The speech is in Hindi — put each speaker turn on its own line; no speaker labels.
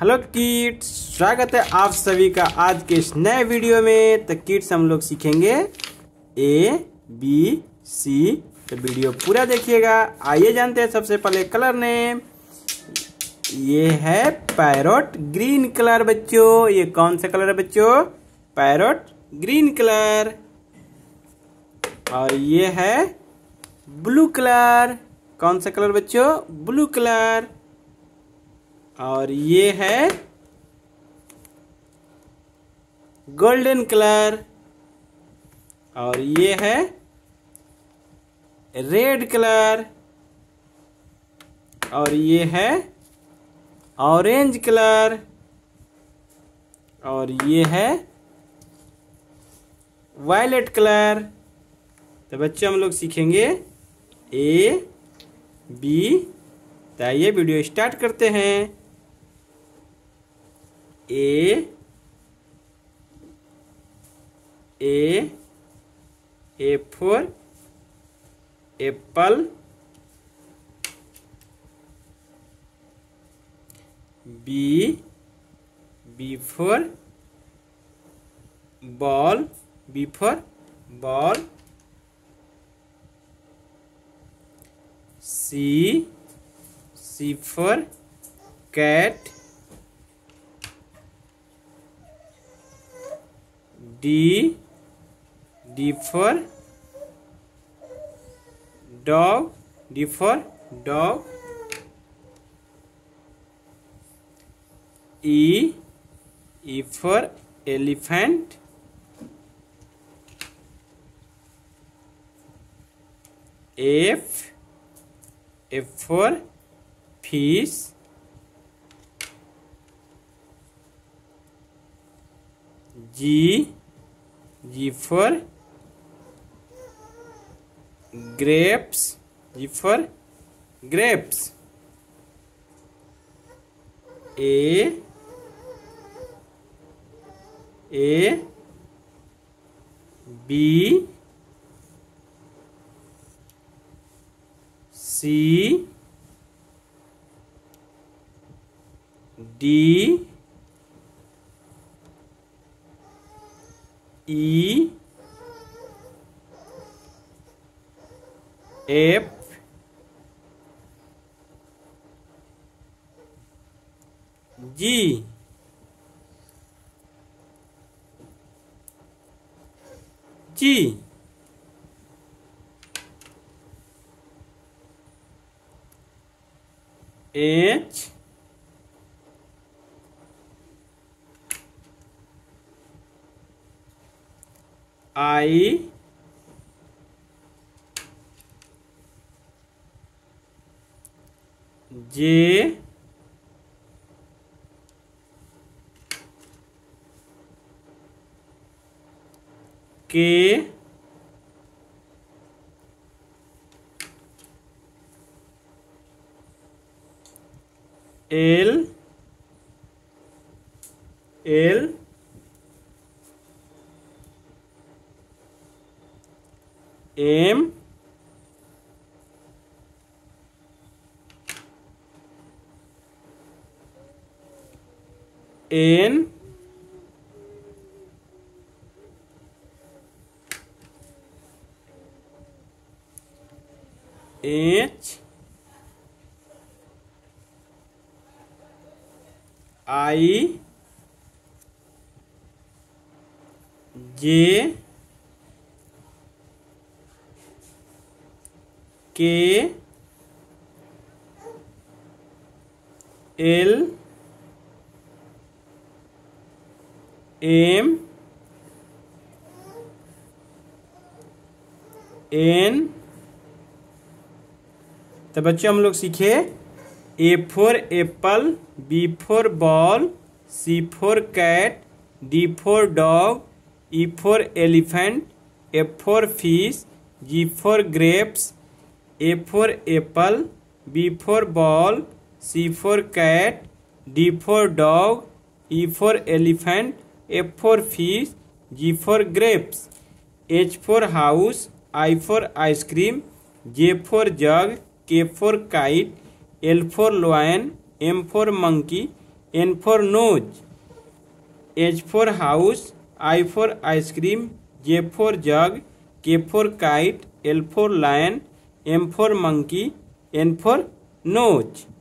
हेलो किड्स स्वागत है आप सभी का आज के इस नए वीडियो में तो किड्स हम लोग सीखेंगे ए बी सी तो वीडियो पूरा देखिएगा आइए जानते हैं सबसे पहले कलर नेम ये है पैरोट ग्रीन कलर बच्चों ये कौन सा कलर है बच्चों पैरोट ग्रीन कलर और ये है ब्लू कलर कौन सा कलर बच्चों ब्लू कलर और ये है गोल्डन कलर और ये है रेड कलर और ये है ऑरेंज कलर और ये है वायलेट कलर तो बच्चे हम लोग सीखेंगे ए बी तो ये वीडियो स्टार्ट करते हैं A, A for apple, B, B for ball, B for ball, C, C for cat, D D for dog D for dog E E for elephant F F for fish G G for grapes. G for grapes. A A B C D E F G G H I J K L L M N H I J K L M N तो बच्चे हम लोग सीखे A for apple B for ball C for cat D for dog E for elephant F for fish G for grapes A for apple B for ball C for cat D for dog E for elephant F for fish G for grapes H for house I for ice cream J for jug K for kite L for lion M for monkey N for nose H for house I for ice cream J for jug K for kite L for lion M for monkey N for nose